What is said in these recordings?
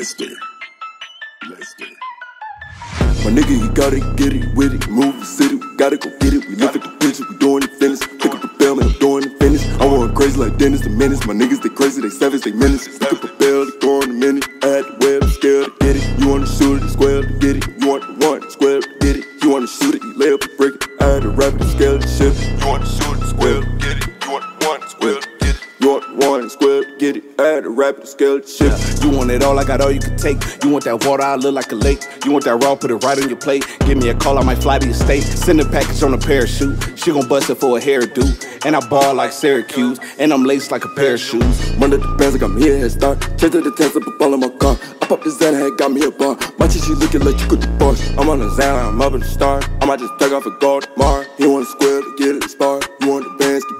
Let's get it. Let's get it. My nigga, you gotta get it with it. Move the city, we gotta go get it. We live at the picture, we doing it finish. Pick up the bell, man, I'm doing it finish. I want crazy like Dennis the Menace. My niggas, they crazy, they savage, they menace. Pick up the bell, they go on a minute. I had the web, scared to get it. You wanna shoot it, square to get it. You want the one, square to get it. You wanna shoot it, you lay up and break it. I had to rap it, scale the shit. You wanna shoot it, square to rap scale shit. You want it all, I got all you can take. You want that water, I look like a lake. You want that raw, put it right on your plate. Give me a call, I might fly to your state. Send a package on a parachute. She gon' bust it for a hairdo. And I ball like Syracuse. And I'm laced like a pair of shoes. Run to the bands, I got me a head start. Change the test, I put all in my car. I pop the Xan, had got me a bar. My chichi looking like you could boss. I'm on the Xan, I'm up in the star. I might just take off a gold tomorrow.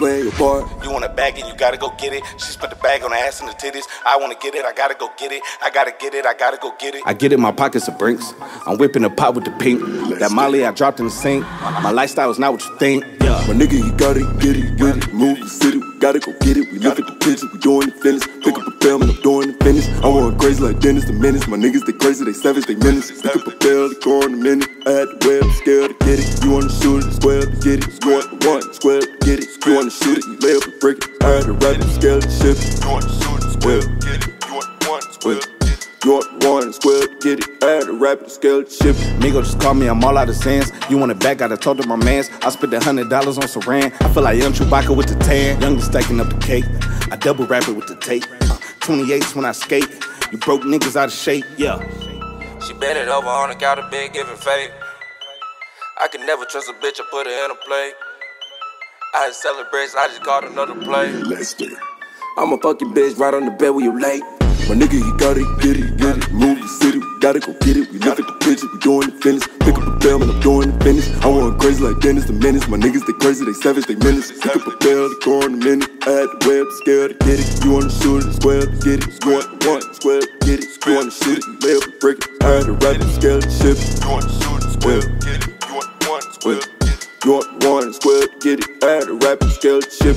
Playing your part. You want a bag and you gotta go get it. She spent the bag on the ass and the titties. I wanna get it, I gotta go get it. I gotta get it, I gotta go get it. I get it, my pockets are brinks. I'm whipping the pot with the pink. That Molly I dropped in the sink. My lifestyle is not what you think. Yeah. My nigga, you gotta get it with it. Move the city, we gotta go get it. We live at the picture, we doing it finish. Pick up a bell, man, I'm doing it finish. I want like Dennis the Menace. My niggas, they crazy, they savage, they menace. Pick up a bell, they go on a minute. I had the web, scared to get it. You wanna shoot it, square to get it. You want one, square to get it. You wanna shoot it, you lay up and break it. I had to rap it, scale the shit. You wanna shoot it, square to get it. You the one, square to get it. You want one, square to get it. I had to rap it, scale the shit. Migo just called me, I'm all out of sense. You want it back, gotta talk to my mans. I spent a hundred dollars on Saran. I feel like young Chewbacca with the tan. Young stacking up the cake. I double wrap it with the tape. Uh, 28s when I skate. You broke niggas out of shape, yeah. She bent it over on the counter, big giving fake. I can never trust a bitch, I put her in a plate. I had celebrates, I just caught another play. Let's get it. I'm a fucking bitch right on the bed where you late. My nigga, you gotta get it, get it. Move the city, we gotta go get it. We live at the picture, we doing it finish. Pick up a bell, and I'm doing it finish. I want crazy like Dennis the Menace. My niggas, they crazy, they savage, they menace. Pick up a bell, they go a minute. Had the web, scared to get it. You wanna shoot it, square to get it. You want the one, square to get it. You wanna shoot it, lay up and break it. I had to rap it, scale the shit. You wanna shoot it, square to get it. You want one, square to get it. You want the one, square to get it. I had to rap it, scale the shit.